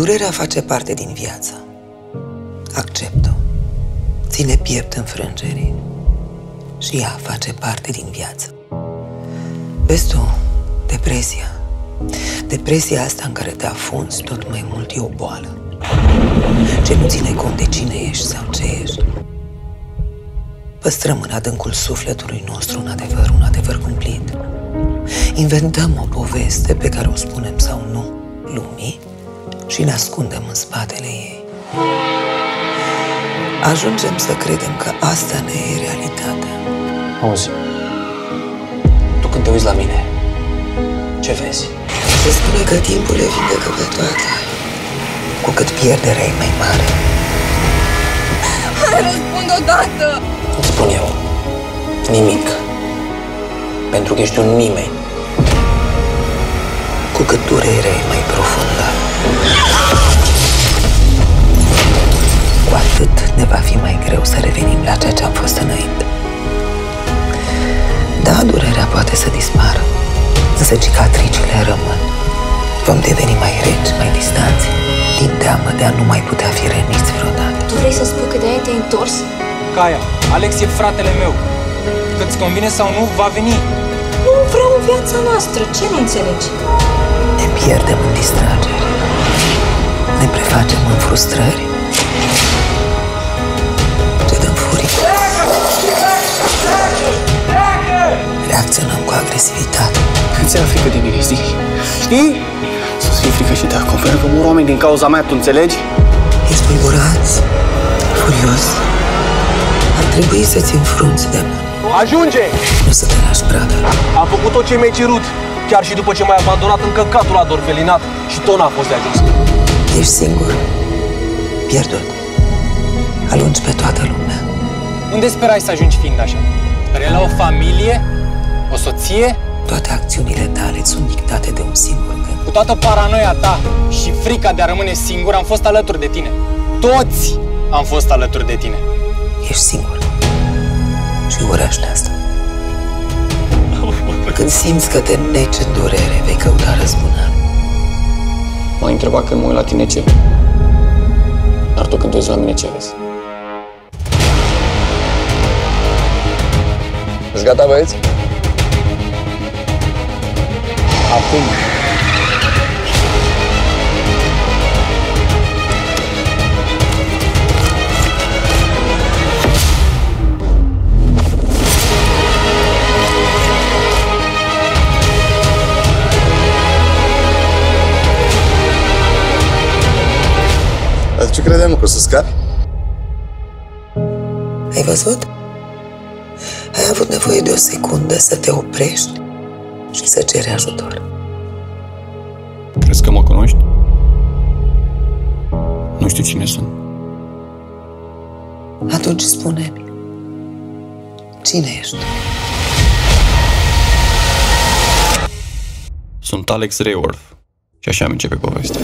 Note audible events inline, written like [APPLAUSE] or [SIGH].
Durerea face parte din viață. Accept-o. Ține piept înfrângerii. Și ea face parte din viață. Vezi tu, depresia. Depresia asta în care te afunzi tot mai mult e o boală. Ce nu ține cont de cine ești sau ce ești. Păstrăm în adâncul sufletului nostru un adevăr, un adevăr cumplit. Inventăm o poveste pe care o spunem sau nu lumii și ne ascundem în spatele ei. Ajungem să credem că asta ne e realitatea. Auzi, tu când te uiți la mine, ce vezi? Se spune că timpul le vindecă pe toate, cu cât pierderea e mai mare. Hai, răspund odată! Îți spun eu, nimic. Pentru că ești un nimeni. Cu cât durerea e mai profundă, poate să dispară, însă cicatricile rămân. Vom deveni mai reci, mai distanți, din teamă de a nu mai putea fi reniți vreodată. Tu vrei să spui că de-aia te-ai întors? Caia, Alex e fratele meu. Că-ți convine sau nu, va veni. Nu vreau în viața noastră, ce nu înțelegi? Ne pierdem în distrageri. Ne prefacem în frustrări. Reacționăm cu agresivitate. Îți ia frică de mine, știi? Știi? Să-ți fie frică și de acum, pentru că mor oameni din cauza mea, tu înțelegi? Ești tulburat, furios. Ar trebui să-ți înfrunți demon. Ajunge! Nu să te lași prada. Am făcut tot ce mi-ai cerut, chiar și după ce m-ai abandonat în căcatul la dorfelinat și tot n-a fost de ajuns. Ești singur. Pierdut. Alungi pe toată lumea. Unde sperai să ajungi fiind așa? Sperei la o familie? O soție? Toate acțiunile tale îți sunt dictate de un singur gând. Cu toată paranoia ta și frica de a rămâne singur, am fost alături de tine. Toți am fost alături de tine. Ești singur. Și urăști asta. [LAUGHS] Când simți că te neci în durere, vei căuta răzbunare. M-ai întrebat când mă uit la tine ce Dar tu când te uiți la mine ce vezi? Ești gata, băieți? Acum. Dar ce credeam că o să scapi? Ai văzut? Ai avut nevoie de o secundă să te oprești și să ceri ajutor. Crezi că mă cunoști? Nu știu cine sunt. Atunci spune-mi, cine ești? Sunt Alex Rayworth. Și așa îmi începe povestea.